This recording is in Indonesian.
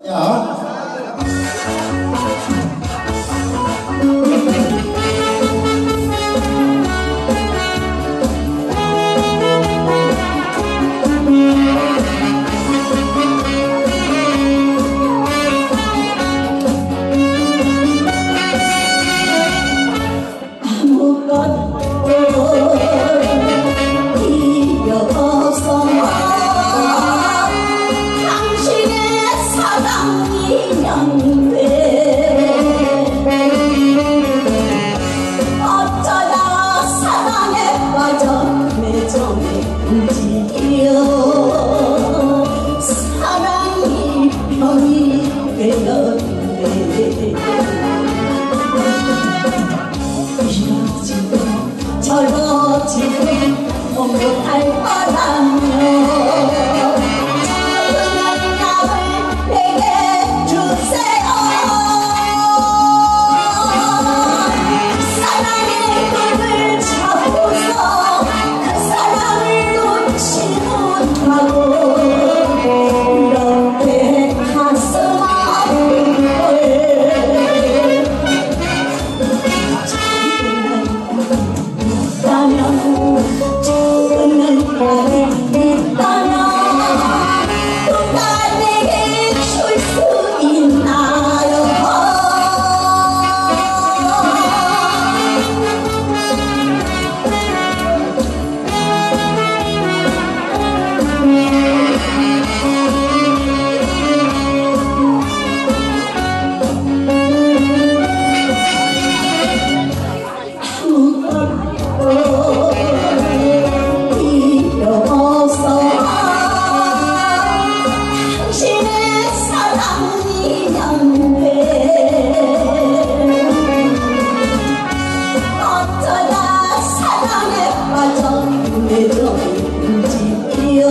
지금 我没有爱。 사랑에 들어있는지요